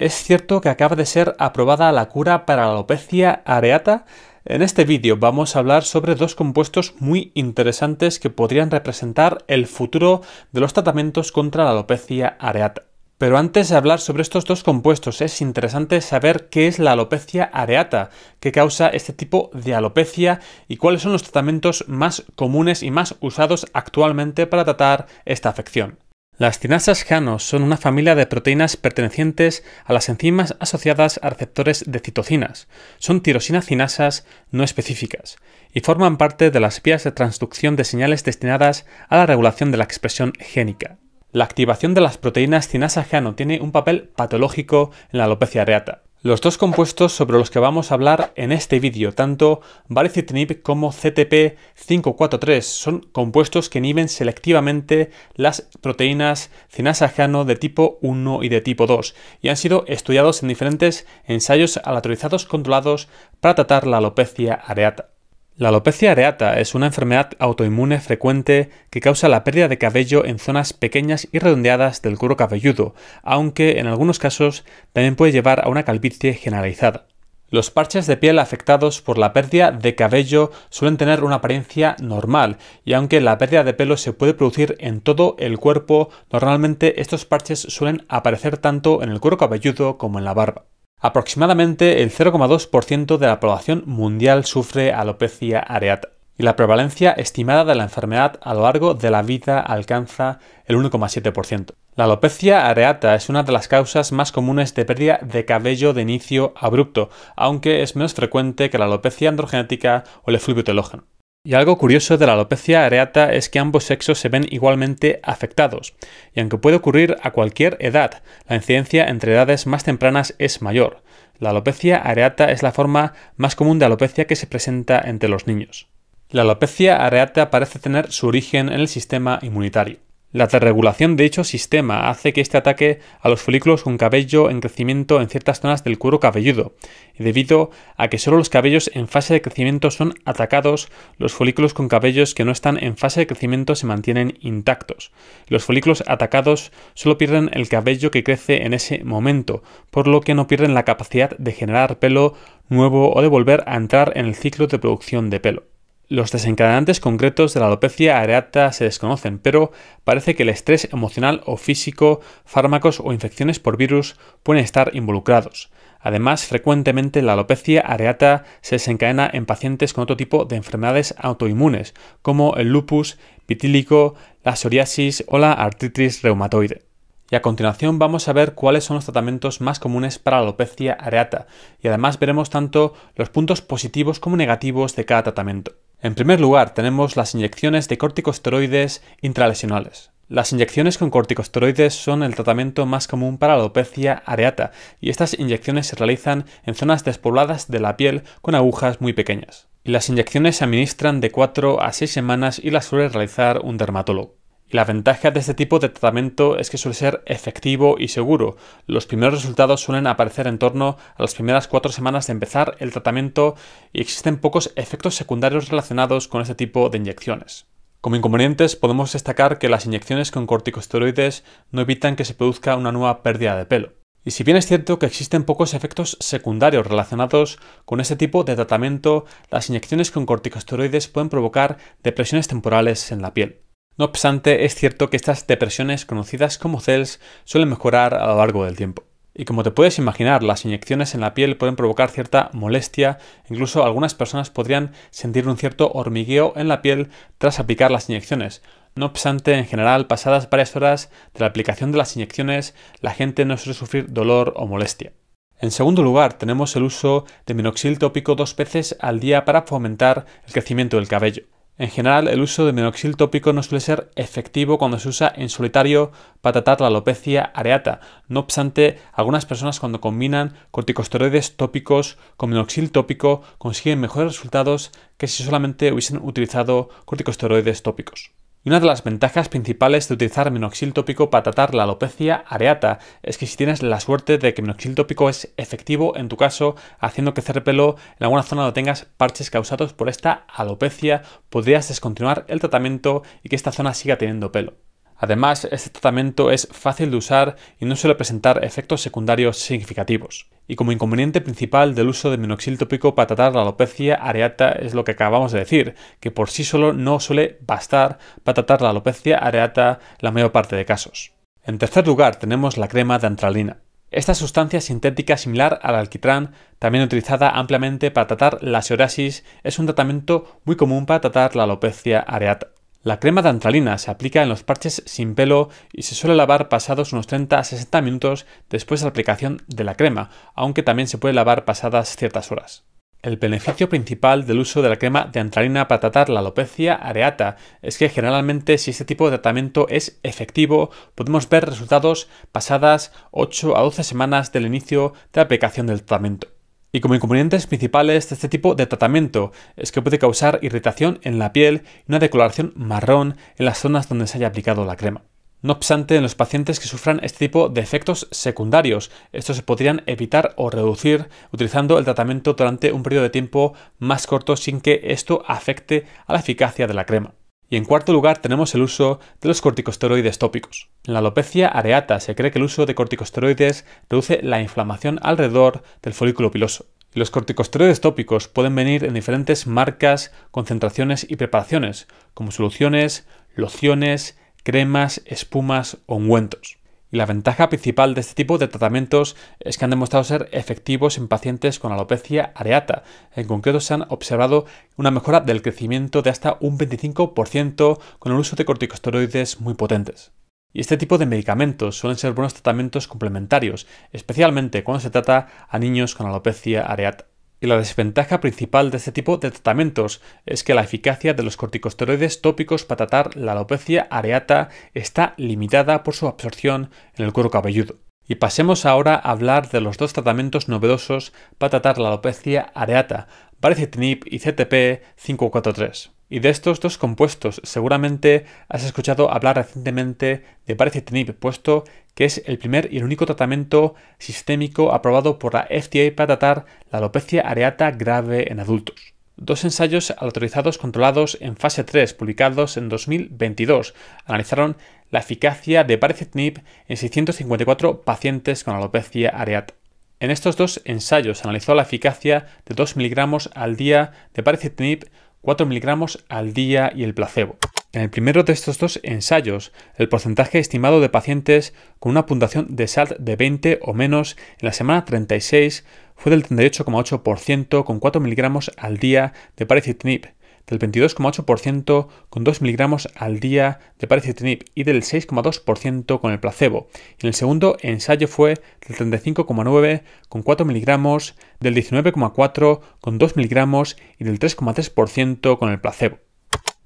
¿Es cierto que acaba de ser aprobada la cura para la alopecia areata? En este vídeo vamos a hablar sobre dos compuestos muy interesantes que podrían representar el futuro de los tratamientos contra la alopecia areata. Pero antes de hablar sobre estos dos compuestos es interesante saber qué es la alopecia areata, qué causa este tipo de alopecia y cuáles son los tratamientos más comunes y más usados actualmente para tratar esta afección. Las cinasas Jano son una familia de proteínas pertenecientes a las enzimas asociadas a receptores de citocinas. Son tirosina cinasas no específicas y forman parte de las vías de transducción de señales destinadas a la regulación de la expresión génica. La activación de las proteínas cinasa Jano tiene un papel patológico en la alopecia areata. Los dos compuestos sobre los que vamos a hablar en este vídeo, tanto baricitinib como CTP543, son compuestos que inhiben selectivamente las proteínas cinasajano de tipo 1 y de tipo 2 y han sido estudiados en diferentes ensayos aleatorizados controlados para tratar la alopecia areata. La alopecia areata es una enfermedad autoinmune frecuente que causa la pérdida de cabello en zonas pequeñas y redondeadas del cuero cabelludo, aunque en algunos casos también puede llevar a una calvicie generalizada. Los parches de piel afectados por la pérdida de cabello suelen tener una apariencia normal, y aunque la pérdida de pelo se puede producir en todo el cuerpo, normalmente estos parches suelen aparecer tanto en el cuero cabelludo como en la barba. Aproximadamente el 0,2% de la población mundial sufre alopecia areata y la prevalencia estimada de la enfermedad a lo largo de la vida alcanza el 1,7%. La alopecia areata es una de las causas más comunes de pérdida de cabello de inicio abrupto, aunque es menos frecuente que la alopecia androgenética o el efluvio telógeno. Y algo curioso de la alopecia areata es que ambos sexos se ven igualmente afectados, y aunque puede ocurrir a cualquier edad, la incidencia entre edades más tempranas es mayor. La alopecia areata es la forma más común de alopecia que se presenta entre los niños. La alopecia areata parece tener su origen en el sistema inmunitario. La desregulación de dicho sistema hace que este ataque a los folículos con cabello en crecimiento en ciertas zonas del cuero cabelludo, debido a que solo los cabellos en fase de crecimiento son atacados, los folículos con cabellos que no están en fase de crecimiento se mantienen intactos. Los folículos atacados solo pierden el cabello que crece en ese momento, por lo que no pierden la capacidad de generar pelo nuevo o de volver a entrar en el ciclo de producción de pelo. Los desencadenantes concretos de la alopecia areata se desconocen, pero parece que el estrés emocional o físico, fármacos o infecciones por virus pueden estar involucrados. Además, frecuentemente la alopecia areata se desencadena en pacientes con otro tipo de enfermedades autoinmunes, como el lupus, vitílico, la psoriasis o la artritis reumatoide. Y a continuación vamos a ver cuáles son los tratamientos más comunes para la alopecia areata, y además veremos tanto los puntos positivos como negativos de cada tratamiento. En primer lugar, tenemos las inyecciones de corticosteroides intralesionales. Las inyecciones con corticosteroides son el tratamiento más común para la alopecia areata y estas inyecciones se realizan en zonas despobladas de la piel con agujas muy pequeñas. Las inyecciones se administran de 4 a 6 semanas y las suele realizar un dermatólogo. Y la ventaja de este tipo de tratamiento es que suele ser efectivo y seguro. Los primeros resultados suelen aparecer en torno a las primeras cuatro semanas de empezar el tratamiento y existen pocos efectos secundarios relacionados con este tipo de inyecciones. Como inconvenientes podemos destacar que las inyecciones con corticosteroides no evitan que se produzca una nueva pérdida de pelo. Y si bien es cierto que existen pocos efectos secundarios relacionados con este tipo de tratamiento, las inyecciones con corticosteroides pueden provocar depresiones temporales en la piel. No obstante, es cierto que estas depresiones conocidas como CELS suelen mejorar a lo largo del tiempo. Y como te puedes imaginar, las inyecciones en la piel pueden provocar cierta molestia, incluso algunas personas podrían sentir un cierto hormigueo en la piel tras aplicar las inyecciones. No obstante, en general, pasadas varias horas de la aplicación de las inyecciones, la gente no suele sufrir dolor o molestia. En segundo lugar, tenemos el uso de minoxil tópico dos veces al día para fomentar el crecimiento del cabello. En general, el uso de minoxil tópico no suele ser efectivo cuando se usa en solitario para tratar la alopecia areata. No obstante, algunas personas cuando combinan corticosteroides tópicos con minoxil tópico consiguen mejores resultados que si solamente hubiesen utilizado corticosteroides tópicos. Y una de las ventajas principales de utilizar minoxil tópico para tratar la alopecia areata es que si tienes la suerte de que minoxil tópico es efectivo en tu caso, haciendo crecer pelo en alguna zona donde tengas parches causados por esta alopecia, podrías descontinuar el tratamiento y que esta zona siga teniendo pelo. Además, este tratamiento es fácil de usar y no suele presentar efectos secundarios significativos. Y como inconveniente principal del uso de minoxidil tópico para tratar la alopecia areata es lo que acabamos de decir, que por sí solo no suele bastar para tratar la alopecia areata la mayor parte de casos. En tercer lugar tenemos la crema de antralina. Esta sustancia sintética similar al alquitrán, también utilizada ampliamente para tratar la psoriasis, es un tratamiento muy común para tratar la alopecia areata. La crema de antralina se aplica en los parches sin pelo y se suele lavar pasados unos 30 a 60 minutos después de la aplicación de la crema, aunque también se puede lavar pasadas ciertas horas. El beneficio principal del uso de la crema de antralina para tratar la alopecia areata es que generalmente si este tipo de tratamiento es efectivo podemos ver resultados pasadas 8 a 12 semanas del inicio de la aplicación del tratamiento. Y como inconvenientes principales de este tipo de tratamiento es que puede causar irritación en la piel y una decoloración marrón en las zonas donde se haya aplicado la crema. No obstante, en los pacientes que sufran este tipo de efectos secundarios, estos se podrían evitar o reducir utilizando el tratamiento durante un periodo de tiempo más corto sin que esto afecte a la eficacia de la crema. Y en cuarto lugar tenemos el uso de los corticosteroides tópicos. En la alopecia areata se cree que el uso de corticosteroides reduce la inflamación alrededor del folículo piloso. los corticosteroides tópicos pueden venir en diferentes marcas, concentraciones y preparaciones, como soluciones, lociones, cremas, espumas o ungüentos. Y la ventaja principal de este tipo de tratamientos es que han demostrado ser efectivos en pacientes con alopecia areata. En concreto se han observado una mejora del crecimiento de hasta un 25% con el uso de corticosteroides muy potentes. Y este tipo de medicamentos suelen ser buenos tratamientos complementarios, especialmente cuando se trata a niños con alopecia areata. Y la desventaja principal de este tipo de tratamientos es que la eficacia de los corticosteroides tópicos para tratar la alopecia areata está limitada por su absorción en el cuero cabelludo. Y pasemos ahora a hablar de los dos tratamientos novedosos para tratar la alopecia areata, baricitinib y CTP 543. Y de estos dos compuestos seguramente has escuchado hablar recientemente de baricitinib, puesto que es el primer y el único tratamiento sistémico aprobado por la FDA para tratar la alopecia areata grave en adultos. Dos ensayos autorizados controlados en fase 3 publicados en 2022 analizaron la eficacia de baricitinib en 654 pacientes con alopecia areata. En estos dos ensayos analizó la eficacia de 2 miligramos al día de baricitinib 4 miligramos al día y el placebo. En el primero de estos dos ensayos, el porcentaje estimado de pacientes con una puntuación de SALT de 20 o menos en la semana 36 fue del 38,8% con 4 miligramos al día de paricitinib del 22,8% con 2 miligramos al día de paricitinib y del 6,2% con el placebo. en el segundo ensayo fue del 35,9% con 4 miligramos, del 19,4% con 2 miligramos y del 3,3% con el placebo.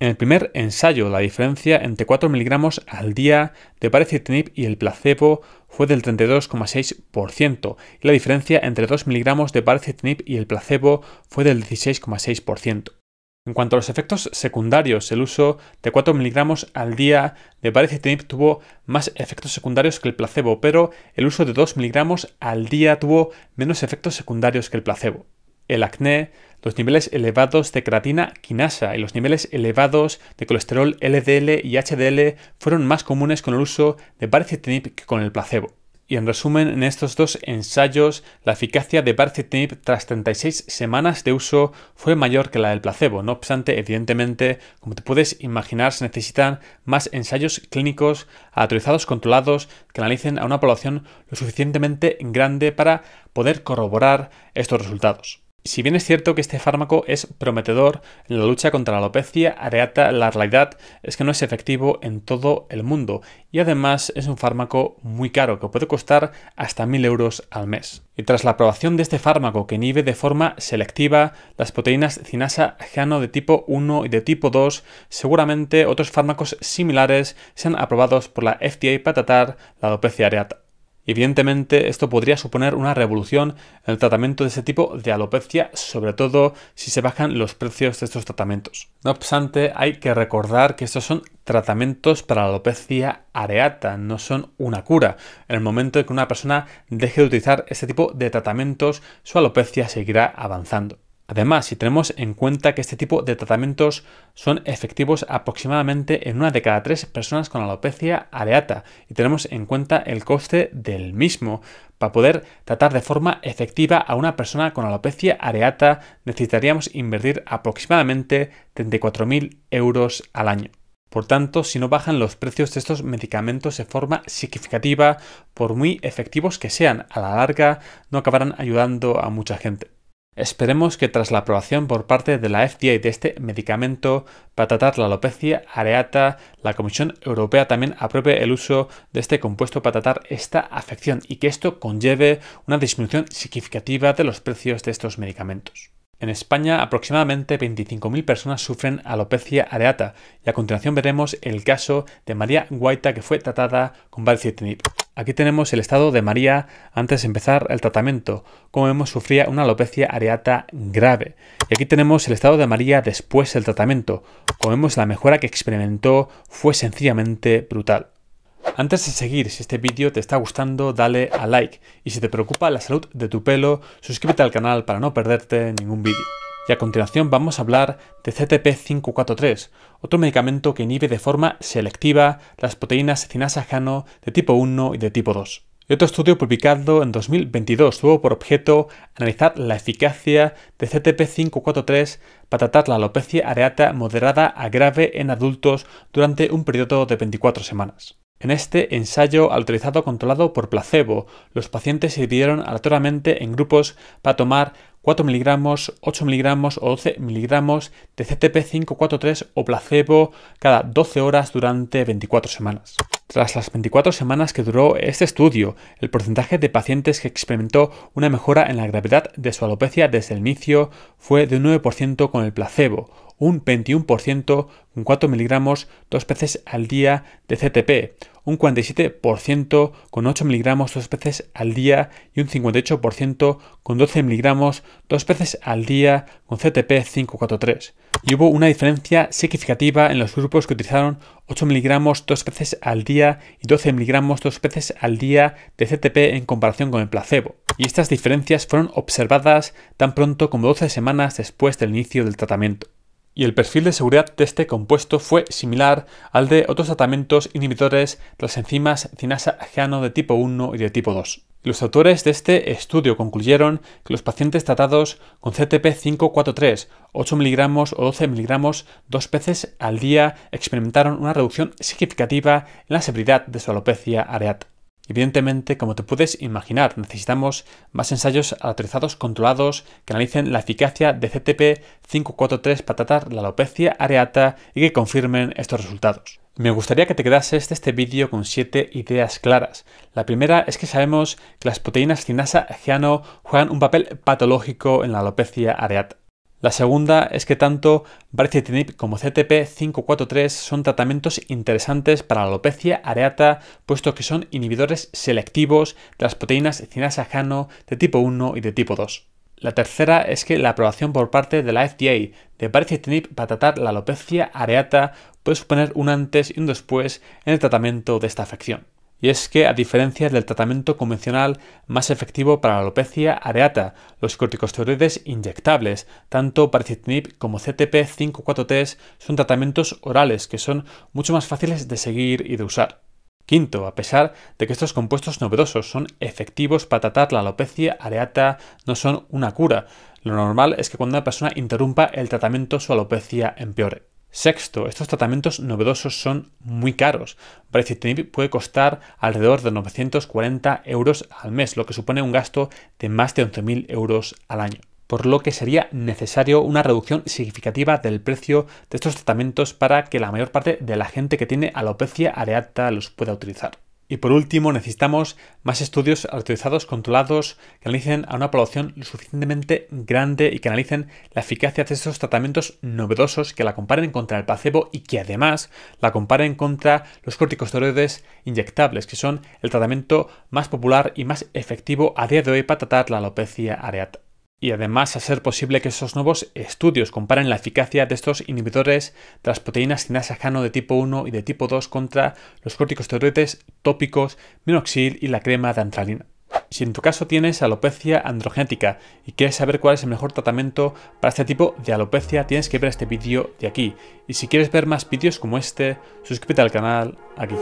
En el primer ensayo, la diferencia entre 4 miligramos al día de paricitinib y el placebo fue del 32,6% y la diferencia entre 2 miligramos de paricitinib y el placebo fue del 16,6%. En cuanto a los efectos secundarios, el uso de 4 miligramos al día de baricitinib tuvo más efectos secundarios que el placebo, pero el uso de 2 miligramos al día tuvo menos efectos secundarios que el placebo. El acné, los niveles elevados de creatina quinasa y los niveles elevados de colesterol LDL y HDL fueron más comunes con el uso de baricitinib que con el placebo. Y en resumen, en estos dos ensayos, la eficacia de baricitinib tras 36 semanas de uso fue mayor que la del placebo. No obstante, evidentemente, como te puedes imaginar, se necesitan más ensayos clínicos autorizados controlados que analicen a una población lo suficientemente grande para poder corroborar estos resultados. Si bien es cierto que este fármaco es prometedor en la lucha contra la alopecia areata, la realidad es que no es efectivo en todo el mundo y además es un fármaco muy caro que puede costar hasta 1000 euros al mes. Y tras la aprobación de este fármaco que inhibe de forma selectiva las proteínas cinasa gano de tipo 1 y de tipo 2, seguramente otros fármacos similares sean aprobados por la FDA para tratar la alopecia areata. Evidentemente, esto podría suponer una revolución en el tratamiento de este tipo de alopecia, sobre todo si se bajan los precios de estos tratamientos. No obstante, hay que recordar que estos son tratamientos para la alopecia areata, no son una cura. En el momento en que una persona deje de utilizar este tipo de tratamientos, su alopecia seguirá avanzando. Además, si tenemos en cuenta que este tipo de tratamientos son efectivos aproximadamente en una de cada tres personas con alopecia areata y tenemos en cuenta el coste del mismo, para poder tratar de forma efectiva a una persona con alopecia areata necesitaríamos invertir aproximadamente 34.000 euros al año. Por tanto, si no bajan los precios de estos medicamentos de forma significativa, por muy efectivos que sean, a la larga no acabarán ayudando a mucha gente. Esperemos que tras la aprobación por parte de la FDA de este medicamento para tratar la alopecia areata, la Comisión Europea también apruebe el uso de este compuesto para tratar esta afección y que esto conlleve una disminución significativa de los precios de estos medicamentos. En España, aproximadamente 25.000 personas sufren alopecia areata y a continuación veremos el caso de María Guaita que fue tratada con baricitinib. Aquí tenemos el estado de María antes de empezar el tratamiento. Como vemos, sufría una alopecia areata grave. Y aquí tenemos el estado de María después del tratamiento. Como vemos, la mejora que experimentó fue sencillamente brutal. Antes de seguir, si este vídeo te está gustando, dale a like. Y si te preocupa la salud de tu pelo, suscríbete al canal para no perderte ningún vídeo. Y a continuación vamos a hablar de CTP543, otro medicamento que inhibe de forma selectiva las proteínas cinasa-jano de tipo 1 y de tipo 2. Y otro estudio publicado en 2022 tuvo por objeto analizar la eficacia de CTP543 para tratar la alopecia areata moderada a grave en adultos durante un periodo de 24 semanas. En este ensayo autorizado controlado por placebo, los pacientes se dividieron aleatoriamente en grupos para tomar 4 miligramos, 8 miligramos o 12 miligramos de CTP543 o placebo cada 12 horas durante 24 semanas. Tras las 24 semanas que duró este estudio, el porcentaje de pacientes que experimentó una mejora en la gravedad de su alopecia desde el inicio fue de un 9% con el placebo, un 21% con 4 miligramos dos veces al día de CTP, un 47% con 8 miligramos dos veces al día y un 58% con 12 miligramos dos veces al día con CTP543. Y hubo una diferencia significativa en los grupos que utilizaron 8 miligramos dos veces al día y 12 miligramos dos veces al día de CTP en comparación con el placebo. Y estas diferencias fueron observadas tan pronto como 12 semanas después del inicio del tratamiento y el perfil de seguridad de este compuesto fue similar al de otros tratamientos inhibidores de las enzimas cinasa geano de tipo 1 y de tipo 2. Los autores de este estudio concluyeron que los pacientes tratados con CTP543, 8 miligramos o 12 miligramos dos veces al día experimentaron una reducción significativa en la severidad de su alopecia areata. Evidentemente, como te puedes imaginar, necesitamos más ensayos autorizados controlados que analicen la eficacia de CTP543 para tratar la alopecia areata y que confirmen estos resultados. Me gustaría que te quedases de este vídeo con 7 ideas claras. La primera es que sabemos que las proteínas cinasa geano juegan un papel patológico en la alopecia areata. La segunda es que tanto baricitinib como CTP543 son tratamientos interesantes para la alopecia areata, puesto que son inhibidores selectivos de las proteínas cinasa-jano de tipo 1 y de tipo 2. La tercera es que la aprobación por parte de la FDA de baricitinib para tratar la alopecia areata puede suponer un antes y un después en el tratamiento de esta afección y es que, a diferencia del tratamiento convencional más efectivo para la alopecia areata, los corticosteroides inyectables, tanto paricitinib como CTP543, son tratamientos orales que son mucho más fáciles de seguir y de usar. Quinto, a pesar de que estos compuestos novedosos son efectivos para tratar la alopecia areata, no son una cura. Lo normal es que cuando una persona interrumpa el tratamiento su alopecia empeore. Sexto, estos tratamientos novedosos son muy caros. Baricitinib puede costar alrededor de 940 euros al mes, lo que supone un gasto de más de 11.000 euros al año. Por lo que sería necesario una reducción significativa del precio de estos tratamientos para que la mayor parte de la gente que tiene alopecia areata los pueda utilizar. Y por último, necesitamos más estudios autorizados controlados que analicen a una población lo suficientemente grande y que analicen la eficacia de estos tratamientos novedosos, que la comparen contra el placebo y que además la comparen contra los corticosteroides inyectables, que son el tratamiento más popular y más efectivo a día de hoy para tratar la alopecia areata y además a ser posible que esos nuevos estudios comparen la eficacia de estos inhibidores de las proteínas cinasa-jano de tipo 1 y de tipo 2 contra los corticosteroides tópicos, minoxidil y la crema de antralina. Si en tu caso tienes alopecia androgénica y quieres saber cuál es el mejor tratamiento para este tipo de alopecia, tienes que ver este vídeo de aquí. Y si quieres ver más vídeos como este, suscríbete al canal aquí.